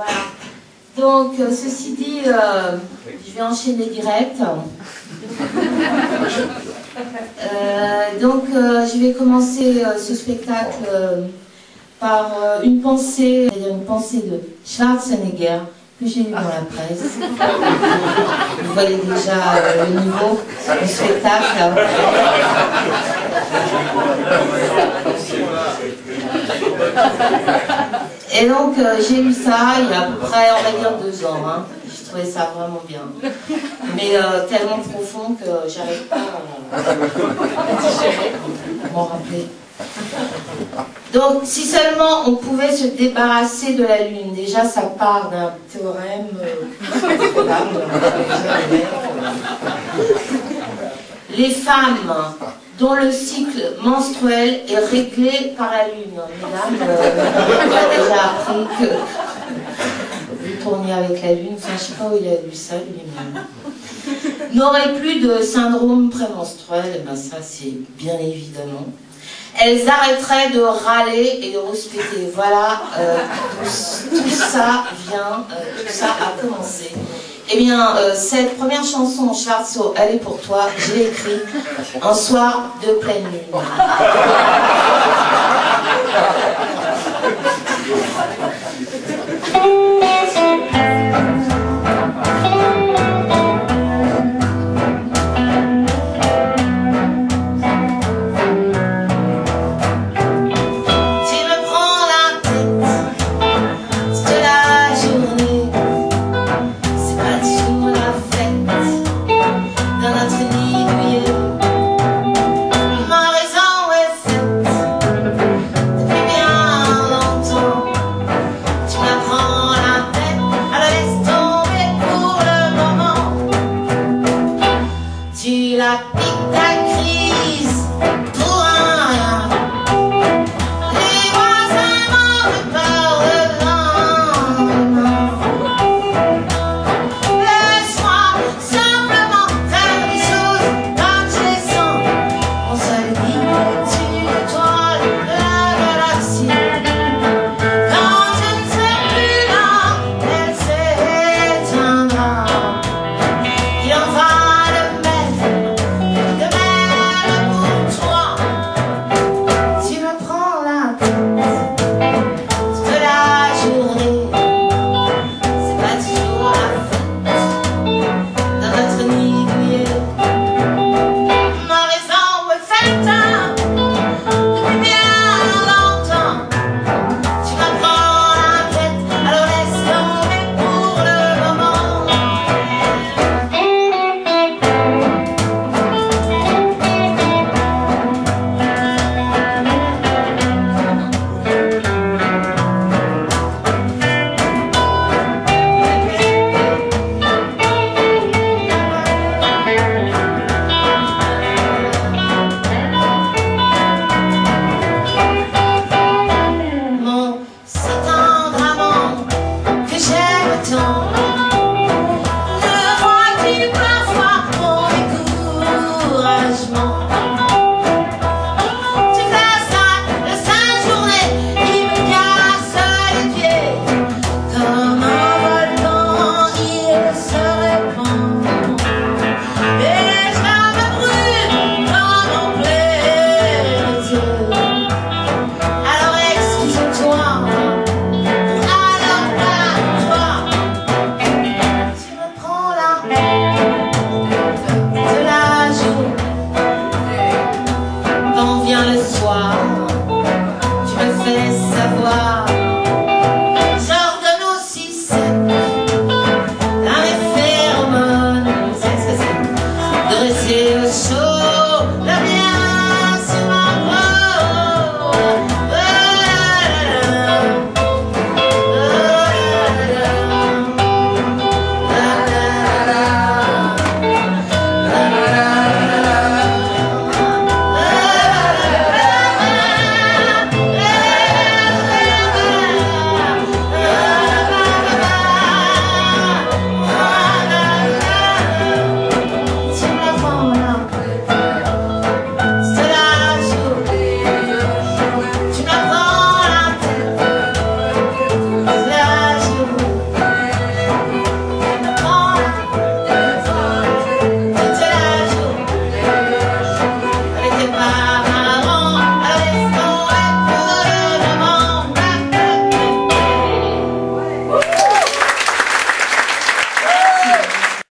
Voilà. Donc, euh, ceci dit, euh, je vais enchaîner direct. Euh, donc, euh, je vais commencer euh, ce spectacle euh, par euh, une pensée, une pensée de Schwarzenegger que j'ai lu dans la presse. Vous voyez déjà euh, le niveau du spectacle. Et donc, euh, j'ai lu ça il y a à peu près, on va dire, deux ans. Hein. Je trouvais ça vraiment bien. Mais euh, tellement profond que j'arrive pas à, m'en rappeler. Donc, si seulement on pouvait se débarrasser de la Lune, déjà ça part d'un théorème. euh. Les femmes dont le cycle menstruel est réglé par la Lune. Mesdames, euh, a déjà appris que vous tourniez avec la Lune, enfin je sais pas où il a lu ça lui-même. N'aurait plus de syndrome prémenstruel, et ben ça c'est bien évidemment. Elles arrêteraient de râler et de rouspéter. Voilà, euh, tout, tout ça vient, euh, tout ça a commencé. Eh bien, euh, cette première chanson, Schwarzo, elle est pour toi. Je l'ai écrite un soir de pleine lune.